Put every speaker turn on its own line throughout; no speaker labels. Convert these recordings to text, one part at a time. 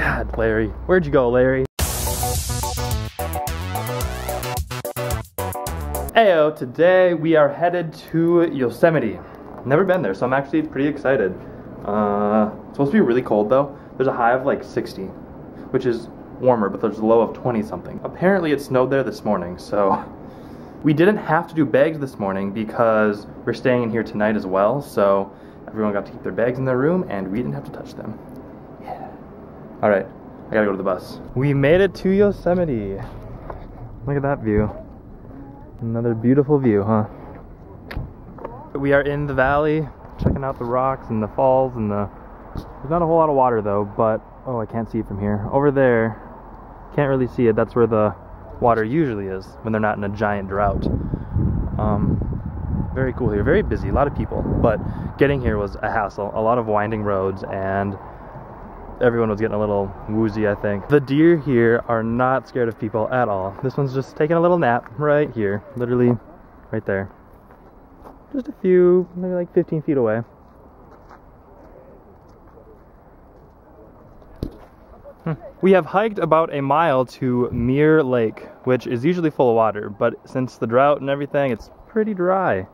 God, Larry. Where'd you go, Larry? Heyo, today we are headed to Yosemite. Never been there, so I'm actually pretty excited. Uh, it's supposed to be really cold though. There's a high of like 60, which is warmer, but there's a low of 20 something. Apparently it snowed there this morning, so we didn't have to do bags this morning because we're staying in here tonight as well, so everyone got to keep their bags in their room and we didn't have to touch them. All right, I gotta go to the bus. We made it to Yosemite. Look at that view. Another beautiful view, huh? We are in the valley, checking out the rocks and the falls and the... There's not a whole lot of water though, but... Oh, I can't see it from here. Over there, can't really see it. That's where the water usually is when they're not in a giant drought. Um, very cool here. Very busy. A lot of people. But getting here was a hassle. A lot of winding roads and everyone was getting a little woozy, I think. The deer here are not scared of people at all. This one's just taking a little nap right here. Literally right there. Just a few, maybe like 15 feet away. Hmm. We have hiked about a mile to Mirror Lake, which is usually full of water, but since the drought and everything, it's pretty dry. And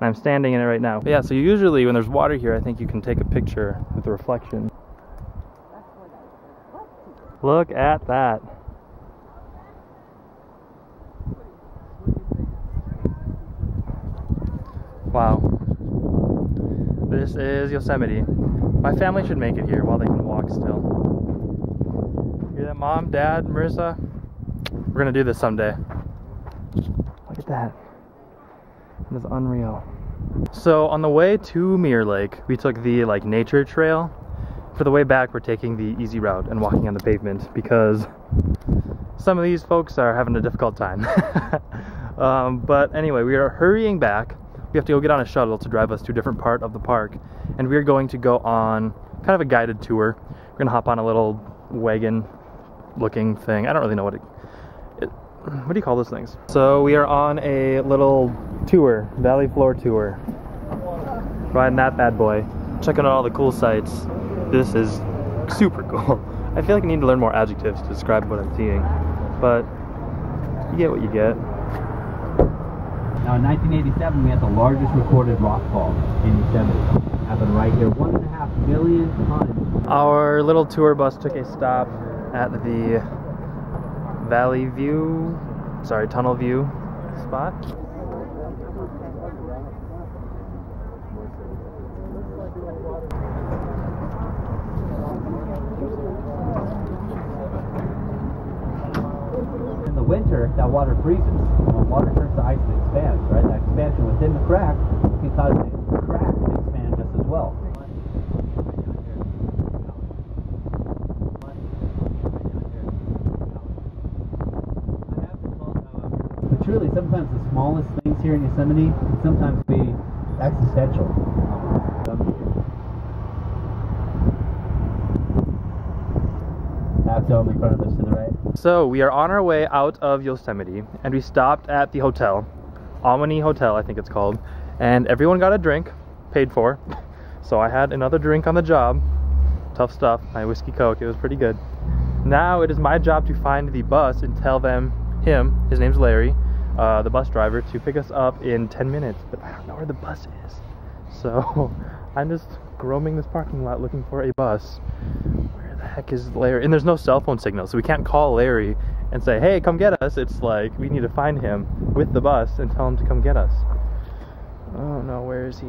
I'm standing in it right now. But yeah, so usually when there's water here, I think you can take a picture with the reflection. Look at that. Wow. This is Yosemite. My family should make it here while they can walk still that, mom, dad, Marissa? We're gonna do this someday. Look at that. That is unreal. So on the way to Mirror Lake, we took the like nature trail. For the way back, we're taking the easy route and walking on the pavement because some of these folks are having a difficult time. um, but anyway, we are hurrying back. We have to go get on a shuttle to drive us to a different part of the park, and we're going to go on kind of a guided tour. We're gonna hop on a little wagon looking thing. I don't really know what it, it, what do you call those things? So we are on a little tour, valley floor tour. Riding that bad boy, checking out all the cool sights. This is super cool. I feel like I need to learn more adjectives to describe what I'm seeing, but you get what you get.
Now in 1987 we had the largest recorded rockfall in Yosemite. Happened right here, one and a half million tons.
Our little tour bus took a stop at the Valley View, sorry, Tunnel View spot.
In the winter, that water freezes. When water turns to ice, it expands, right? That expansion within the crack can cause the crack to expand just as well. But truly, sometimes the smallest things here in Yosemite can sometimes be existential. Front of us to the right.
So we are on our way out of Yosemite, and we stopped at the hotel, Ahwahnee Hotel, I think it's called, and everyone got a drink, paid for. So I had another drink on the job. Tough stuff. My whiskey coke. It was pretty good. Now it is my job to find the bus and tell them him, his name's Larry, uh, the bus driver to pick us up in 10 minutes, but I don't know where the bus is. So I'm just roaming this parking lot looking for a bus. Heck is Larry? And there's no cell phone signal, so we can't call Larry and say, hey, come get us. It's like we need to find him with the bus and tell him to come get us. Oh no, where is he?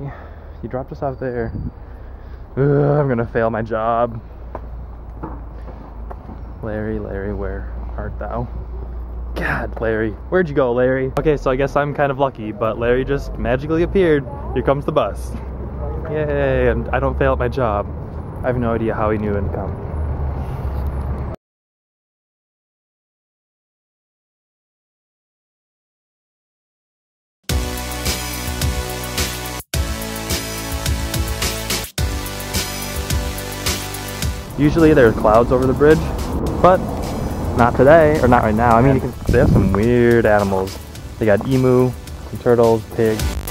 He dropped us off there. Ugh, I'm gonna fail my job. Larry, Larry, where art thou? God, Larry. Where'd you go, Larry? Okay, so I guess I'm kind of lucky, but Larry just magically appeared. Here comes the bus. Yay, and I don't fail at my job. I have no idea how he knew would come. Usually there are clouds over the bridge, but not today, or not right now. I mean, they have some weird animals. They got emu, some turtles, pigs.